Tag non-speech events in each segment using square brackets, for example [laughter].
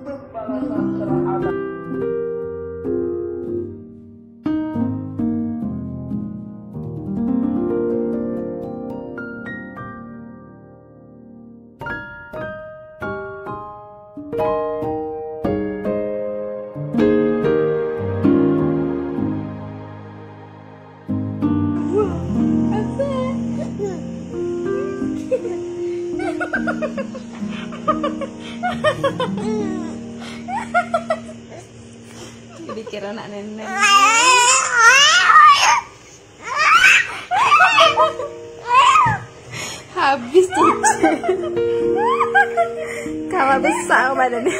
Kepala Sastra Alam Dikira anak nenek. Habis cici. Kalah besar badannya.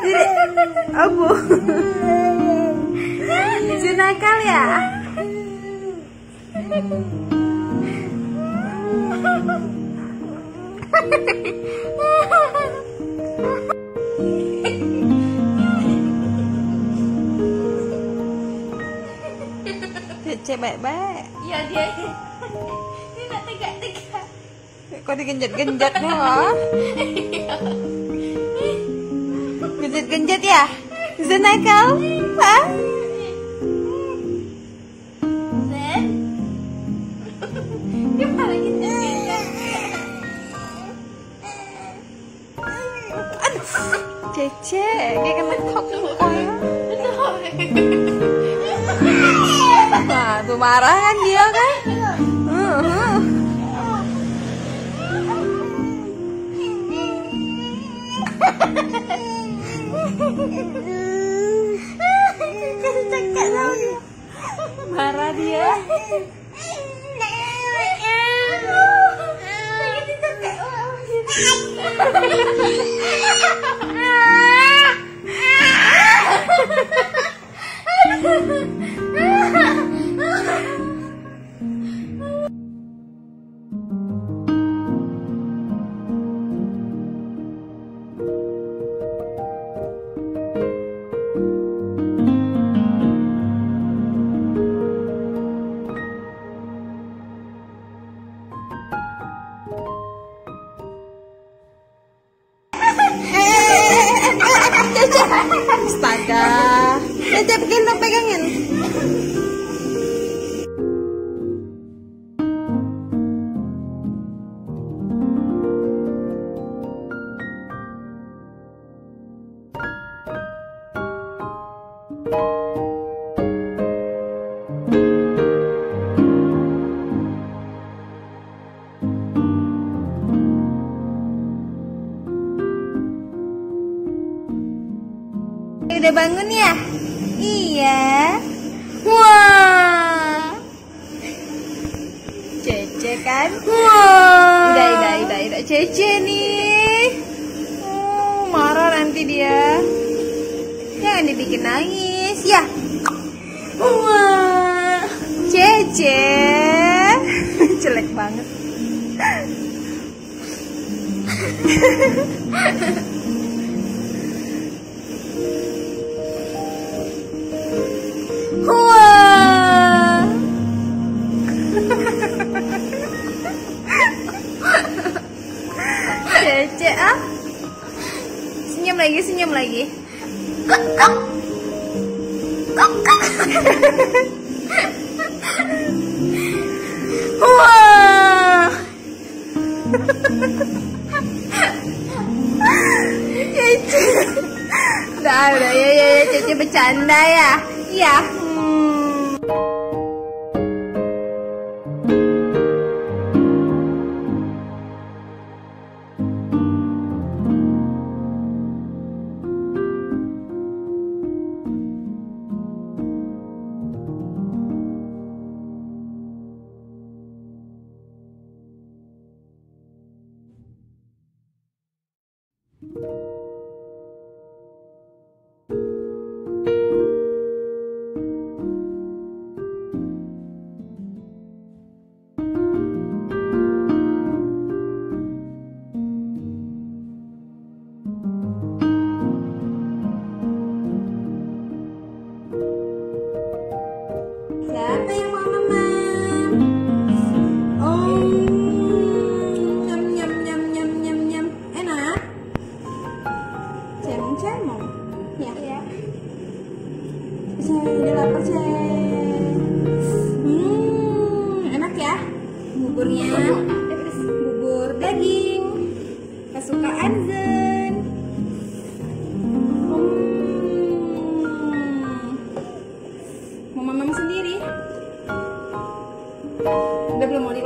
Jadi, abu. Junakal ya? Cece baik-baik. Iya dia dia nak tegak-tegak. Kok digenjat-genjat loh? Genjat-genjat ya? Zena kau? Hah? Cece, dia kena kok ya. Nah, tuh marah kan dia kan? Marah dia. Ha ha ha! Udah bangun ya? Iya. Wah. Cece kan? Wah. Udah, udah, udah, udah. Cece nih. Oh, marah nanti dia. Jangan dibikin nangis, ya. Wah. Cece. [laughs] Jelek banget. [laughs] Ah. Senyum lagi, senyum lagi. Wah. Cece. Udah, udah, ya, ya, ya, Cece bercanda ya. Iya. happy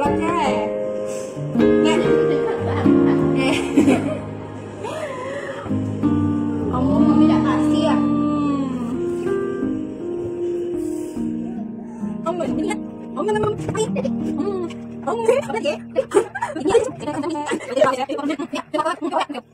udah belum mau dipakai nggak eh Kamu mau tidak kasih ya? Om nggak lihat. Om nggak mau.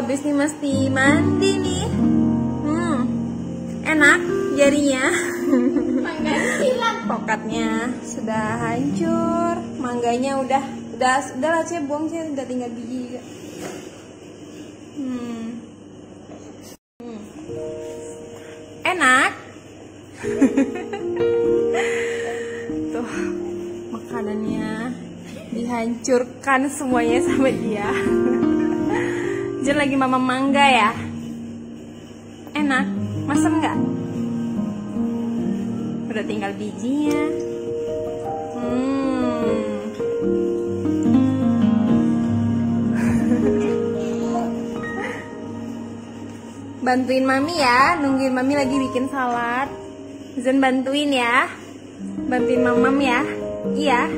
habis ini mesti mandi nih. Hmm, enak jarinya. Pokatnya sudah hancur, mangganya udah udah udah lah cie buang cie udah tinggal biji juga. Hmm. Hmm. Enak. [laughs] Tuh makanannya dihancurkan semuanya sama dia. [laughs] Jen lagi mama mangga ya. Enak, masem nggak? Udah tinggal bijinya. Hmm. Bantuin mami ya, nungguin mami lagi bikin salad. Zen bantuin ya. Bantuin mamam ya. Iya.